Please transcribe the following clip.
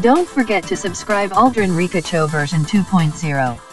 Don't forget to subscribe Aldrin Rikacho version 2.0.